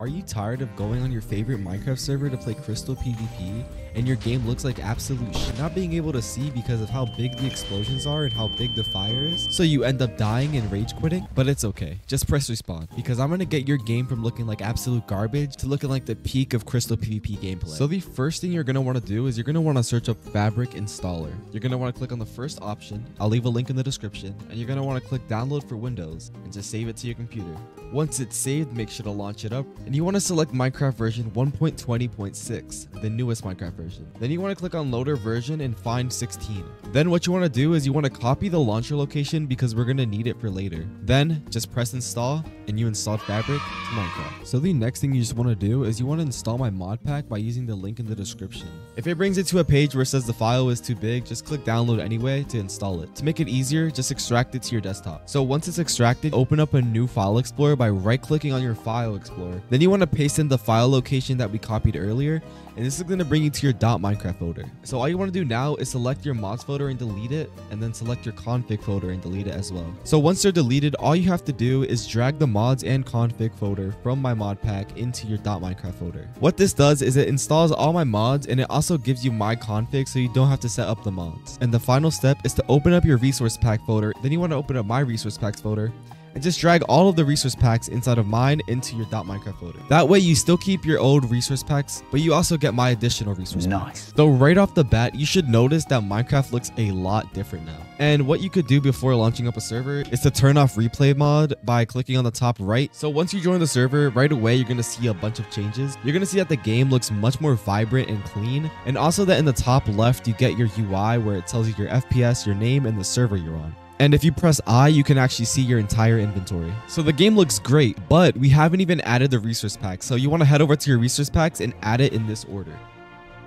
Are you tired of going on your favorite Minecraft server to play Crystal PvP and your game looks like absolute shit, not being able to see because of how big the explosions are and how big the fire is? So you end up dying and rage quitting? But it's okay, just press respawn because I'm gonna get your game from looking like absolute garbage to looking like the peak of Crystal PvP gameplay. So the first thing you're gonna wanna do is you're gonna wanna search up Fabric Installer. You're gonna wanna click on the first option, I'll leave a link in the description, and you're gonna wanna click download for Windows and just save it to your computer. Once it's saved, make sure to launch it up and you want to select Minecraft version 1.20.6, the newest Minecraft version. Then you want to click on loader version and find 16. Then what you want to do is you want to copy the launcher location because we're going to need it for later. Then just press install and you installed Fabric to Minecraft. So the next thing you just want to do is you want to install my mod pack by using the link in the description. If it brings it to a page where it says the file is too big, just click download anyway to install it. To make it easier, just extract it to your desktop. So once it's extracted, open up a new file explorer by right clicking on your file explorer. Then you want to paste in the file location that we copied earlier and this is going to bring you to your .minecraft folder. So all you want to do now is select your mods folder and delete it and then select your config folder and delete it as well. So once they're deleted, all you have to do is drag the mods and config folder from my mod pack into your .minecraft folder. What this does is it installs all my mods and it also gives you my config so you don't have to set up the mods. And the final step is to open up your resource pack folder. Then you want to open up my resource packs folder and just drag all of the resource packs inside of mine into your .minecraft folder. That way you still keep your old resource packs, but you also get my additional resource nice. packs. So right off the bat, you should notice that Minecraft looks a lot different now. And what you could do before launching up a server is to turn off replay mod by clicking on the top right. So once you join the server, right away you're going to see a bunch of changes. You're going to see that the game looks much more vibrant and clean. And also that in the top left, you get your UI where it tells you your FPS, your name, and the server you're on. And if you press I, you can actually see your entire inventory. So the game looks great, but we haven't even added the resource packs. So you want to head over to your resource packs and add it in this order.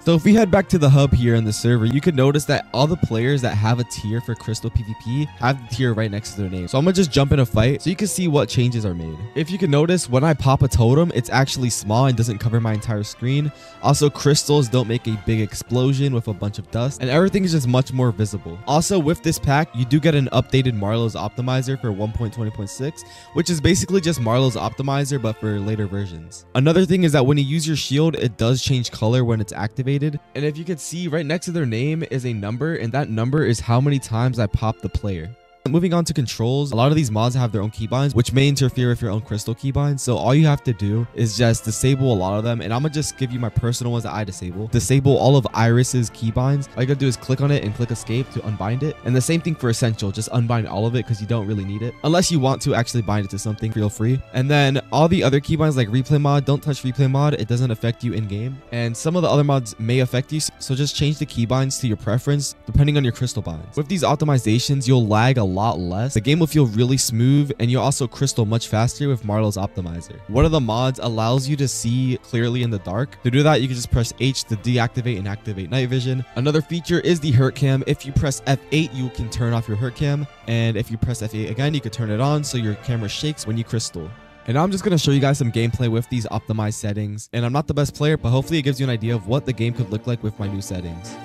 So if we head back to the hub here in the server, you can notice that all the players that have a tier for Crystal PvP have the tier right next to their name. So I'm gonna just jump in a fight so you can see what changes are made. If you can notice, when I pop a totem, it's actually small and doesn't cover my entire screen. Also, crystals don't make a big explosion with a bunch of dust and everything is just much more visible. Also, with this pack, you do get an updated Marlow's optimizer for 1.20.6, which is basically just Marlow's optimizer but for later versions. Another thing is that when you use your shield, it does change color when it's activated activated. And if you could see right next to their name is a number and that number is how many times I popped the player. Moving on to controls, a lot of these mods have their own keybinds, which may interfere with your own crystal keybinds. So all you have to do is just disable a lot of them. And I'm to just give you my personal ones that I disable. Disable all of Iris's keybinds. All you got to do is click on it and click escape to unbind it. And the same thing for essential. Just unbind all of it because you don't really need it. Unless you want to actually bind it to something, feel free. And then all the other keybinds like replay mod, don't touch replay mod. It doesn't affect you in game. And some of the other mods may affect you. So just change the keybinds to your preference depending on your crystal binds. With these optimizations, you'll lag a lot less. The game will feel really smooth and you'll also crystal much faster with Marlow's optimizer. One of the mods allows you to see clearly in the dark. To do that, you can just press H to deactivate and activate night vision. Another feature is the hurt cam. If you press F8, you can turn off your hurt cam. And if you press F8 again, you can turn it on so your camera shakes when you crystal. And now I'm just going to show you guys some gameplay with these optimized settings. And I'm not the best player, but hopefully it gives you an idea of what the game could look like with my new settings.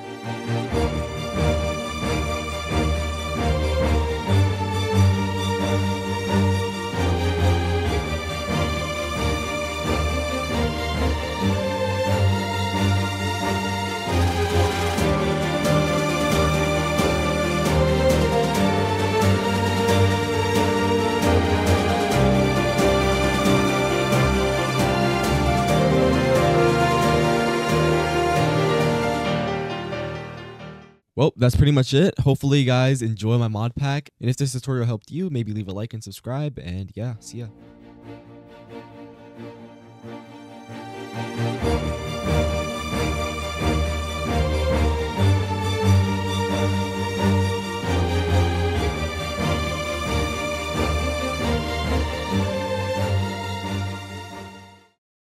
Well, that's pretty much it. Hopefully you guys enjoy my mod pack. And if this tutorial helped you, maybe leave a like and subscribe. And yeah, see ya.